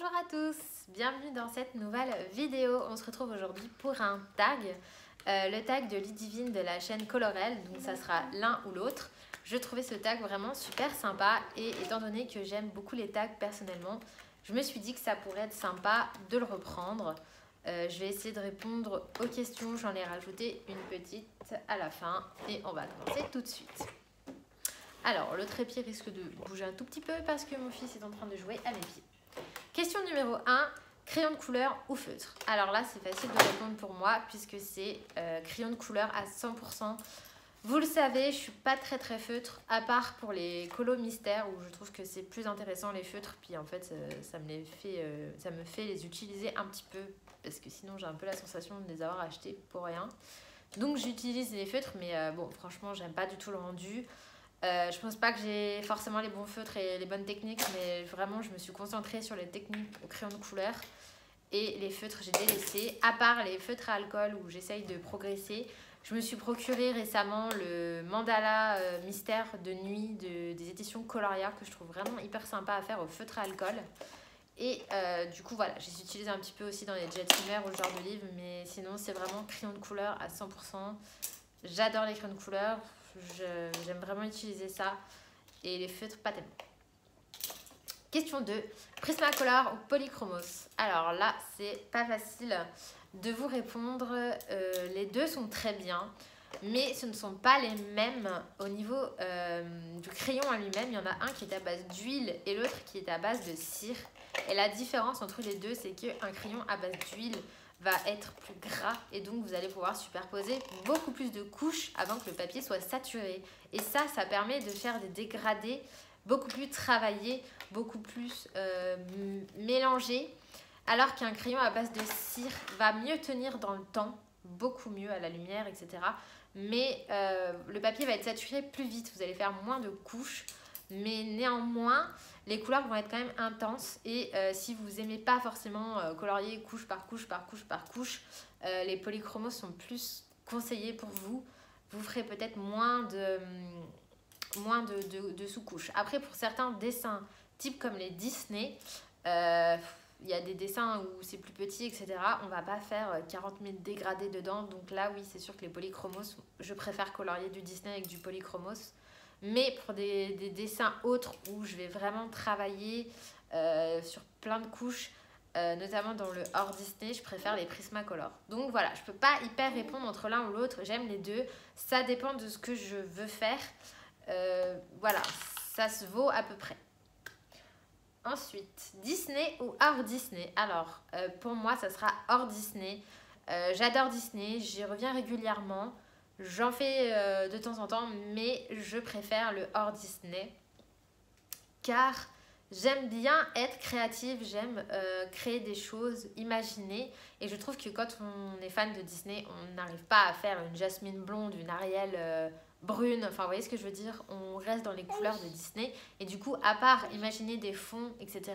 Bonjour à tous, bienvenue dans cette nouvelle vidéo. On se retrouve aujourd'hui pour un tag, euh, le tag de Lidivine de la chaîne Colorel, donc ça sera l'un ou l'autre. Je trouvais ce tag vraiment super sympa et étant donné que j'aime beaucoup les tags personnellement, je me suis dit que ça pourrait être sympa de le reprendre. Euh, je vais essayer de répondre aux questions, j'en ai rajouté une petite à la fin et on va commencer tout de suite. Alors, le trépied risque de bouger un tout petit peu parce que mon fils est en train de jouer à mes pieds. Question numéro 1, crayon de couleur ou feutre? Alors là, c'est facile de répondre pour moi puisque c'est euh, crayon de couleur à 100%. Vous le savez, je suis pas très très feutre, à part pour les colos mystères où je trouve que c'est plus intéressant les feutres. Puis en fait, ça, me les fait, euh, ça me fait les utiliser un petit peu parce que sinon j'ai un peu la sensation de les avoir achetés pour rien. Donc j'utilise les feutres, mais euh, bon, franchement, j'aime pas du tout le rendu. Euh, je pense pas que j'ai forcément les bons feutres et les bonnes techniques, mais vraiment, je me suis concentrée sur les techniques au crayon de couleur. Et les feutres, j'ai délaissé. À part les feutres à alcool où j'essaye de progresser, je me suis procuré récemment le mandala euh, mystère de nuit de, des éditions Coloria que je trouve vraiment hyper sympa à faire au feutre à alcool. Et euh, du coup, voilà, j'ai utilisé un petit peu aussi dans les jet Steamer ou ce genre de livre, mais sinon, c'est vraiment crayon de couleur à 100%. J'adore les crayons de couleur, j'aime vraiment utiliser ça. Et les feutres, pas tellement. Question 2. Prismacolor ou Polychromos? Alors là, c'est pas facile de vous répondre. Euh, les deux sont très bien, mais ce ne sont pas les mêmes au niveau euh, du crayon à lui-même. Il y en a un qui est à base d'huile et l'autre qui est à base de cire. Et la différence entre les deux, c'est qu'un crayon à base d'huile va être plus gras et donc vous allez pouvoir superposer beaucoup plus de couches avant que le papier soit saturé. Et ça, ça permet de faire des dégradés beaucoup plus travaillés, beaucoup plus euh, mélangés, alors qu'un crayon à base de cire va mieux tenir dans le temps, beaucoup mieux à la lumière, etc. Mais euh, le papier va être saturé plus vite, vous allez faire moins de couches, mais néanmoins, les couleurs vont être quand même intenses et euh, si vous aimez pas forcément euh, colorier couche par couche par couche par couche, euh, les polychromos sont plus conseillés pour vous. Vous ferez peut-être moins de, de, sous-couches. Après, pour certains dessins, type comme les Disney, il y a des dessins où c'est plus petit, etc. On va pas faire 40 000 dégradés dedans. Donc là, oui, c'est sûr que les polychromos, je préfère colorier du Disney avec du polychromos. Mais pour des, dessins autres où je vais vraiment travailler euh, sur plein de couches, euh, notamment dans le hors Disney, je préfère les Prismacolor. Donc voilà, je peux pas hyper répondre entre l'un ou l'autre, j'aime les deux. Ça dépend de ce que je veux faire. Euh, voilà, ça se vaut à peu près. Ensuite, Disney ou hors Disney? Alors, pour moi, ça sera hors Disney. J'adore Disney, j'y reviens régulièrement. J'en fais euh, de temps en temps, mais je préfère le hors Disney. Car j'aime bien être créative, j'aime euh, créer des choses, imaginer. Et je trouve que quand on est fan de Disney, on n'arrive pas à faire une Jasmine blonde, une Ariel euh, brune. Enfin, vous voyez ce que je veux dire? On reste dans les couleurs de Disney. Et du coup, à part imaginer des fonds, etc.,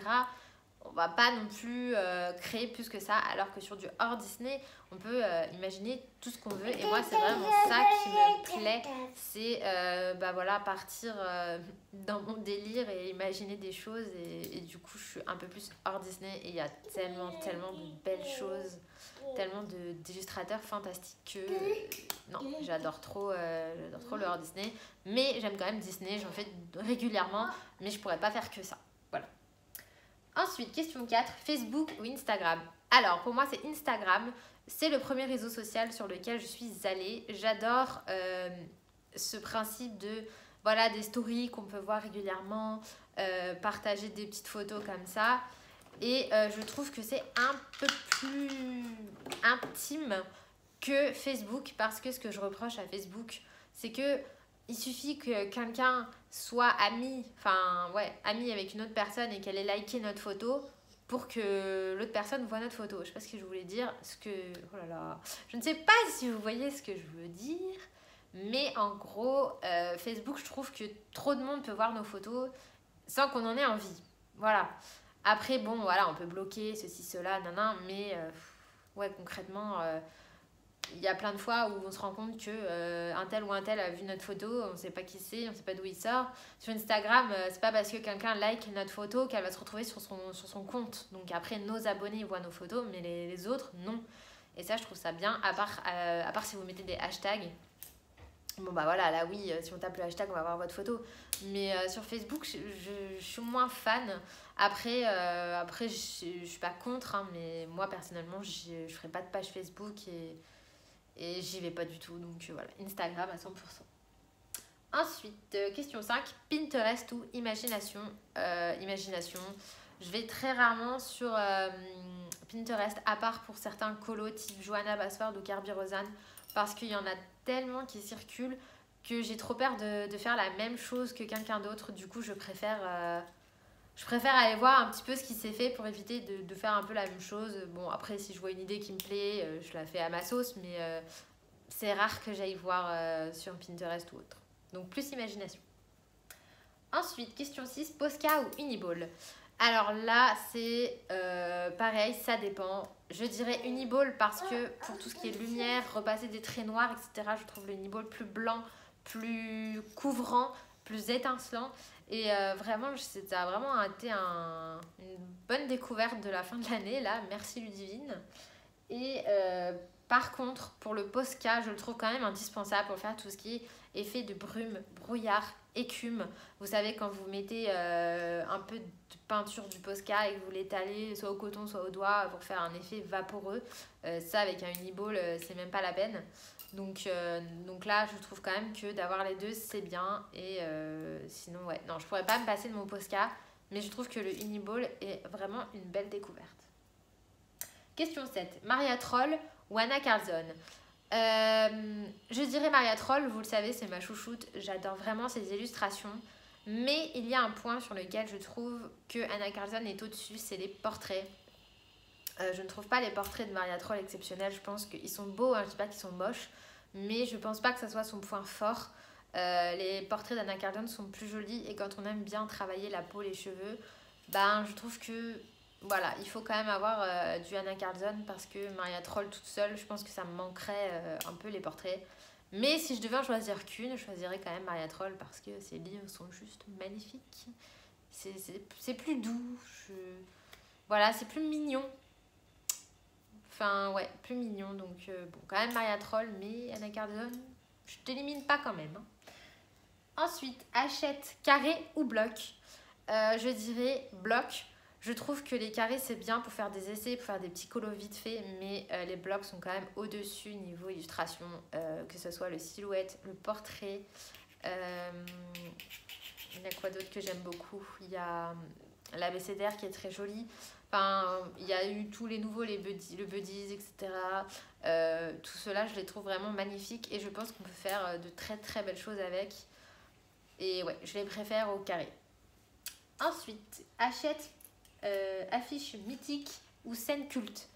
on va pas non plus euh, créer plus que ça alors que sur du hors Disney on peut euh, imaginer tout ce qu'on veut. Et moi c'est vraiment ça qui me plaît. C'est euh, bah voilà partir dans mon délire et imaginer des choses. Et, du coup je suis un peu plus hors Disney. Et il y a tellement tellement de belles choses. Tellement d'illustrateurs fantastiques que non j'adore trop trop le hors Disney. Mais j'aime quand même Disney. J'en fais régulièrement. Mais je pourrais pas faire que ça Ensuite, question 4, Facebook ou Instagram? Alors, pour moi, c'est Instagram. C'est le premier réseau social sur lequel je suis allée. J'adore euh, ce principe de, voilà, des stories qu'on peut voir régulièrement, euh, partager des petites photos comme ça. Et euh, je trouve que c'est un peu plus intime que Facebook parce que ce que je reproche à Facebook, c'est que il suffit que quelqu'un soit ami, enfin ouais, ami avec une autre personne et qu'elle ait liké notre photo pour que l'autre personne voit notre photo. Je sais pas ce que je voulais dire, ce que oh je ne sais pas si vous voyez ce que je veux dire, mais en gros, euh, Facebook, je trouve que trop de monde peut voir nos photos sans qu'on en ait envie. Voilà. Après, bon, voilà, on peut bloquer ceci, cela, nanan, mais euh, concrètement, euh, il y a plein de fois où on se rend compte que euh, un tel ou un tel a vu notre photo, on sait pas qui c'est, on sait pas d'où il sort. Sur Instagram, euh, c'est pas parce que quelqu'un like notre photo qu'elle va se retrouver sur son, sur son compte. Donc après, nos abonnés voient nos photos, mais les, autres, non. Et ça, je trouve ça bien, à part, euh, à part si vous mettez des hashtags. Bon bah voilà, là oui, si on tape le hashtag, on va voir votre photo. Mais sur Facebook, je, suis moins fan. Après, après je, suis pas contre, hein, mais moi personnellement, je, je ferai pas de page Facebook et j'y vais pas du tout. Donc voilà, Instagram à 100%. Ensuite, euh, question 5, Pinterest ou imagination euh, Imagination. Je vais très rarement sur euh, Pinterest, à part pour certains colos type Johanna Basford ou Carby Rosanne, parce qu'il y en a tellement qui circulent que j'ai trop peur de, de, faire la même chose que quelqu'un d'autre. Du coup, je préfère je préfère aller voir un petit peu ce qui s'est fait pour éviter de, faire un peu la même chose. Bon, après, si je vois une idée qui me plaît, euh, je la fais à ma sauce, mais euh, c'est rare que j'aille voir euh, sur Pinterest ou autre. Donc, plus imagination. Ensuite, question 6, Posca ou Uniball? Alors là, c'est pareil, ça dépend. Je dirais Uniball parce que pour tout ce qui est lumière, repasser des traits noirs, etc., je trouve le Uniball plus blanc, plus couvrant, plus étincelant. Et euh, vraiment, a vraiment été un, une bonne découverte de la fin de l'année, là. Merci Ludivine. Et euh, par contre, pour le Posca, je le trouve quand même indispensable pour faire tout ce qui est effet de brume, brouillard, écume. Vous savez, quand vous mettez euh, un peu de peinture du Posca et que vous l'étalez soit au coton, soit au doigt pour faire un effet vaporeux, ça avec un uniball, c'est même pas la peine. Donc, euh, donc là, je trouve quand même que d'avoir les deux, c'est bien. Et euh, sinon, ouais, non, je pourrais pas me passer de mon Posca, mais je trouve que le Uniball est vraiment une belle découverte. Question 7. Maria Troll ou Anna Carlson? Euh, Je dirais Maria Troll, vous le savez, c'est ma chouchoute. J'adore vraiment ses illustrations. Mais il y a un point sur lequel je trouve que Anna Carlson est au-dessus, c'est les portraits. Je ne trouve pas les portraits de Maria Troll exceptionnels. Je pense qu'ils sont beaux, hein, je ne dis pas qu'ils sont moches mais je pense pas que ça soit son point fort. Euh, les portraits d'Anna Cardone sont plus jolis et quand on aime bien travailler la peau, les cheveux, ben je trouve que voilà, il faut quand même avoir euh, du Anna Cardone parce que Maria Troll toute seule, je pense que ça me manquerait euh, un peu les portraits. Mais si je devais en choisir qu'une, je choisirais quand même Maria Troll parce que ses livres sont juste magnifiques. C'est plus doux, voilà, c'est plus mignon. Enfin, ouais, plus mignon. Donc, euh, bon, quand même Maria Troll, mais Anna Cardone, je t'élimine pas quand même. Hein. Ensuite, achète carré ou bloc? Euh, je dirais bloc. Je trouve que les carrés, c'est bien pour faire des essais, pour faire des petits colos vite fait, mais euh, les blocs sont quand même au-dessus niveau illustration, que ce soit le silhouette, le portrait. il y a quoi d'autre que j'aime beaucoup? Il y a l'ABCDR qui est très joli. Enfin, il y a eu tous les nouveaux, les buddies, le buddies, etc. Euh, tout cela, je les trouve vraiment magnifiques et je pense qu'on peut faire euh, de très très belles choses avec. Et ouais, je les préfère au carré. Ensuite, achète euh, affiche mythique ou scène culte.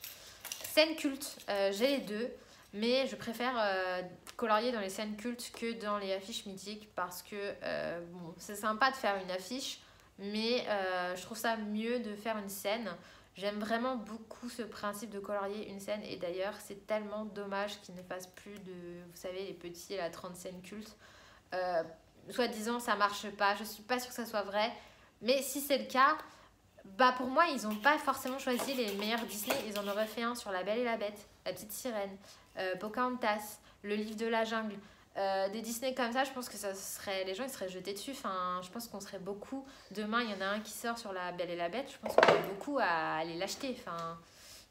Scène culte, j'ai les deux, mais je préfère colorier dans les scènes cultes que dans les affiches mythiques parce que bon, c'est sympa de faire une affiche mais euh, je trouve ça mieux de faire une scène. J'aime vraiment beaucoup ce principe de colorier une scène et d'ailleurs c'est tellement dommage qu'ils ne fassent plus de, vous savez, les petits et la 30 scènes cultes. Euh, soit disant ça marche pas, je suis pas sûre que ça soit vrai, mais si c'est le cas, bah pour moi ils ont pas forcément choisi les meilleurs Disney, ils en auraient fait un sur La Belle et la Bête, La Petite Sirène, euh, Pocahontas, Le Livre de la Jungle. Euh, des Disney comme ça, je pense que ça serait, les gens ils seraient jetés dessus. Enfin, je pense qu'on serait beaucoup. Demain, il y en a un qui sort sur La Belle et la Bête. Je pense qu'on serait beaucoup à aller l'acheter. Enfin,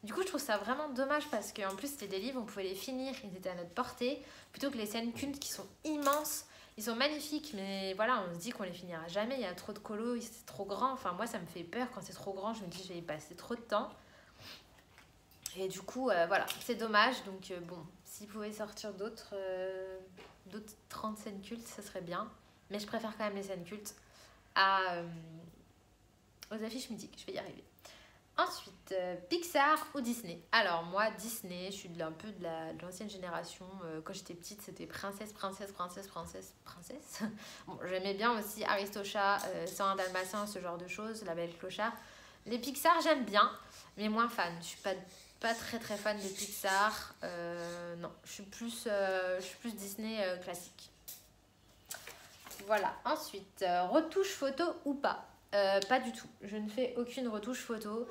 du coup, je trouve ça vraiment dommage parce qu'en plus, c'était des livres, on pouvait les finir, ils étaient à notre portée. Plutôt que les scènes cultes qui sont immenses. Ils sont magnifiques, mais voilà, on se dit qu'on les finira jamais. Il y a trop de colos, c'est trop grand. Enfin, moi, ça me fait peur quand c'est trop grand. Je me dis, je vais y passer trop de temps. Et du coup, euh, voilà, c'est dommage. Donc, euh, bon, s'ils pouvaient sortir d'autres d'autres 30 scènes cultes, ça serait bien. Mais je préfère quand même les scènes cultes à, euh, aux affiches mythiques. Je vais y arriver. Ensuite, euh, Pixar ou Disney? Alors moi, Disney, je suis un peu de l'ancienne génération. Euh, quand j'étais petite, c'était princesse, princesse, princesse, princesse, princesse. Bon, j'aimais bien aussi Aristocha, euh, Dalmatien, ce genre de choses, La Belle Clochard. Les Pixar, j'aime bien, mais moins fan. Je suis pas pas très très fan de Pixar. non, je suis plus, plus Disney classique. Voilà. Ensuite, retouche photo ou pas? Pas du tout. Je ne fais aucune retouche photo.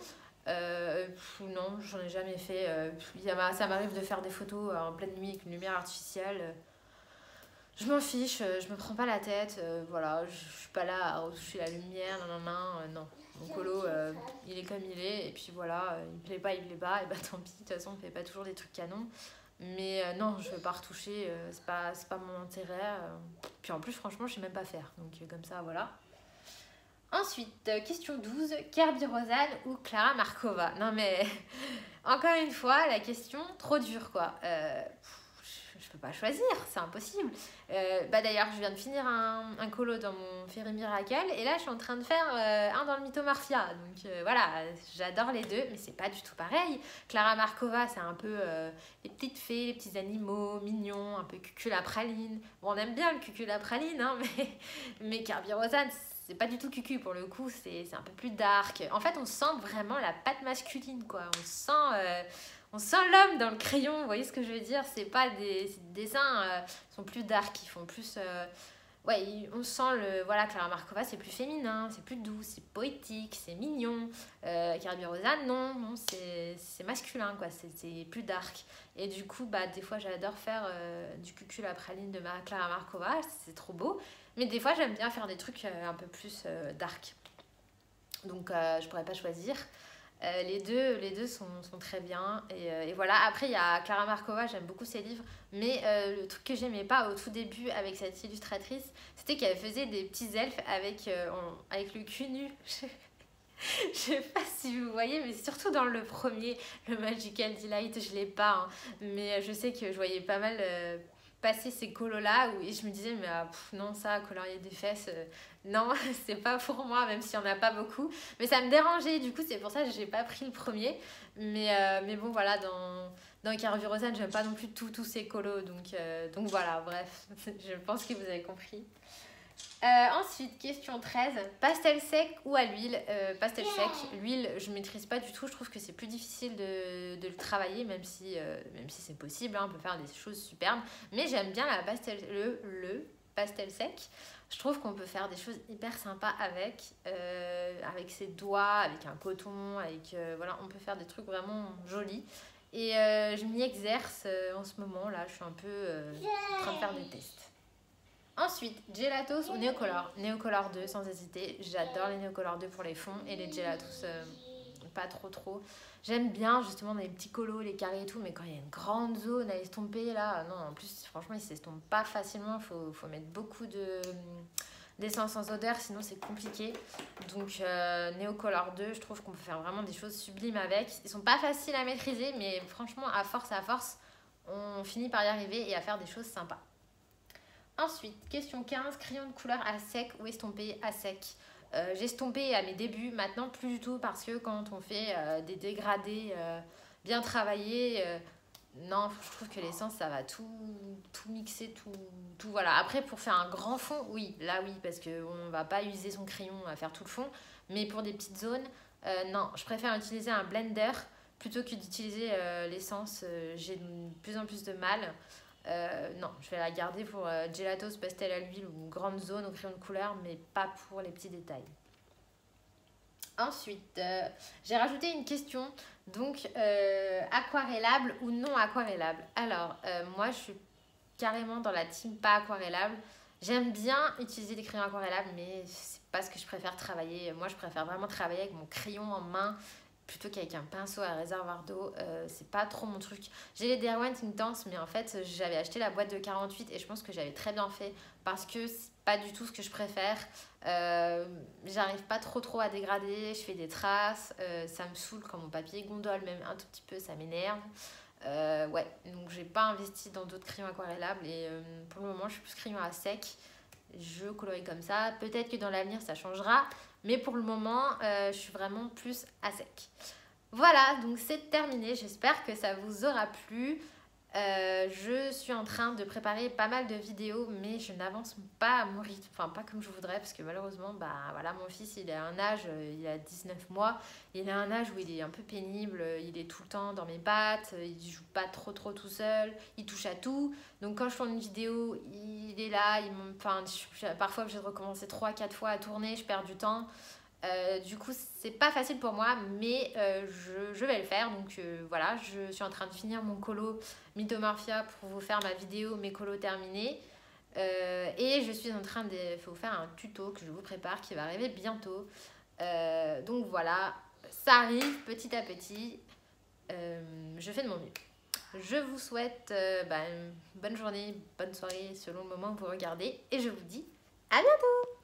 Euh, non, j'en ai jamais fait. Euh, ça m'arrive de faire des photos en pleine nuit avec une lumière artificielle. Je m'en fiche, euh, je me prends pas la tête. voilà, je, suis pas là à retoucher la lumière, non, non, non. non. Mon colo, il est comme il est. Et puis voilà, il plaît pas, il plaît pas. Et bah tant pis, de toute façon, on fait pas toujours des trucs canons. Mais non, je vais pas retoucher, c'est pas, pas mon intérêt. Puis en plus, franchement, je sais même pas faire. Donc comme ça, voilà. Ensuite, euh, question 12, Kirby Rosanne ou Clara Markova? Non mais, encore une fois, la question trop dure quoi. Euh, pas choisir, c'est impossible. Euh, bah D'ailleurs, je viens de finir un, un, colo dans mon Ferry Miracle et là je suis en train de faire un dans le Mytho Mafia. Donc voilà, j'adore les deux, mais c'est pas du tout pareil. Clara Markova, c'est un peu les petites fées, les petits animaux mignons, un peu cucul praline. Bon, on aime bien le cucul praline, hein, mais, mais Kirby Rosanne, c'est pas du tout cucu pour le coup, c'est un peu plus dark. En fait, on sent vraiment la patte masculine, quoi. On sent, euh, on sent l'homme dans le crayon, vous voyez ce que je veux dire? C'est pas des, dessins euh, sont plus dark, ils font plus. Euh, ouais, on sent le. Voilà, Clara Markova, c'est plus féminin, c'est plus doux, c'est poétique, c'est mignon. Euh, Rosa, non, non c'est masculin, quoi, c'est plus dark. Et du coup, bah, des fois, j'adore faire du cucul à praline de Clara Markova, c'est trop beau. Mais des fois, j'aime bien faire des trucs euh, un peu plus euh, dark. Donc, euh, je pourrais pas choisir. Les deux, les deux sont, sont très bien. Et, et, voilà. Après, il y a Clara Markova, j'aime beaucoup ses livres. Mais le truc que j'aimais pas au tout début avec cette illustratrice, c'était qu'elle faisait des petits elfes avec, avec le cul nu. je sais pas si vous voyez, mais surtout dans le premier, le Magical Delight, je l'ai pas. Hein. mais je sais que je voyais pas mal passer ces colos là où je me disais mais ah, non ça colorier des fesses euh, non c'est pas pour moi même s'il y en a pas beaucoup mais ça me dérangeait du coup c'est pour ça que j'ai pas pris le premier mais euh, mais bon voilà dans dans Carvy Rosanne j'aime pas non plus tous tous ces colos donc euh, donc voilà bref je pense que vous avez compris euh, ensuite, question 13, pastel sec ou à l'huile? Pastel sec, l'huile, je ne maîtrise pas du tout. Je trouve que c'est plus difficile de, de, le travailler, même si, même si c'est possible. Hein, on peut faire des choses superbes. Mais j'aime bien la pastel, le, le pastel sec. Je trouve qu'on peut faire des choses hyper sympas avec, avec ses doigts, avec un coton, avec voilà, on peut faire des trucs vraiment jolis. Et je m'y exerce en ce moment là. Je suis un peu en train de faire des tests. Ensuite, Gelatos ou Neocolor. Neocolor 2 sans hésiter. J'adore les Neocolor 2 pour les fonds et les Gelatos euh, trop trop. J'aime bien justement les petits colos, les carrés et tout, mais quand il y a une grande zone à estomper là, non, en plus franchement ils s'estompent pas facilement, il faut, faut, mettre beaucoup de d'essence sans odeur, sinon c'est compliqué. Donc euh, Neocolor 2, je trouve qu'on peut faire vraiment des choses sublimes avec. Ils sont pas faciles à maîtriser, mais franchement à force à force, on finit par y arriver et à faire des choses sympas. Ensuite, question 15, crayon de couleur à sec ou estompé à sec? Euh, j'ai estompé à mes débuts, maintenant plus du tout parce que quand on fait euh, des dégradés euh, bien travaillés, non, je trouve que l'essence ça va tout, tout mixer, tout, tout voilà. Après pour faire un grand fond, oui, là oui, parce qu'on ne va pas user son crayon à faire tout le fond, mais pour des petites zones, non, je préfère utiliser un blender plutôt que d'utiliser l'essence, j'ai de plus en plus de mal. Euh, non, je vais la garder pour euh, gelatos, pastel à l'huile ou grande zone au crayon de couleur, mais pas pour les petits détails. Ensuite, euh, j'ai rajouté une question, donc aquarellable ou non aquarellable? Alors, moi, je suis carrément dans la team pas aquarellable. J'aime bien utiliser des crayons aquarellables, mais c'est pas ce que je préfère travailler. Moi, je préfère vraiment travailler avec mon crayon en main plutôt qu'avec un pinceau à réservoir d'eau. Euh, c'est pas trop mon truc. J'ai les Derwent Intense, mais en fait, j'avais acheté la boîte de 48 et je pense que j'avais très bien fait parce que c'est pas du tout ce que je préfère. Euh, J'arrive pas trop trop à dégrader, je fais des traces, euh, ça me saoule quand mon papier gondole, même un tout petit peu, ça m'énerve. Ouais, donc j'ai pas investi dans d'autres crayons aquarellables et pour le moment, je suis plus crayon à sec. Je colorie comme ça. Peut-être que dans l'avenir, ça changera. Mais pour le moment, euh, je suis vraiment plus à sec. Voilà, donc c'est terminé. J'espère que ça vous aura plu. Euh, je suis en train de préparer pas mal de vidéos, mais je n'avance pas à mon rythme, enfin pas comme je voudrais, parce que malheureusement, bah voilà, mon fils il à un âge, euh, il a 19 mois, il a un âge où il est un peu pénible, il est tout le temps dans mes pattes, il joue pas trop trop tout seul, il touche à tout. Donc quand je fais une vidéo, il est là, il enfin, parfois j'ai recommencé 3-4 fois à tourner, je perds du temps. Euh, du coup, c'est pas facile pour moi, mais euh, je, vais le faire. Donc euh, voilà, je suis en train de finir mon colo Mythomorphia pour vous faire ma vidéo mes colos terminés. et je suis en train de vous faire un tuto que je vous prépare qui va arriver bientôt. donc voilà, ça arrive petit à petit. je fais de mon mieux. Je vous souhaite bah, bonne journée, bonne soirée selon le moment où vous regardez. Et je vous dis à bientôt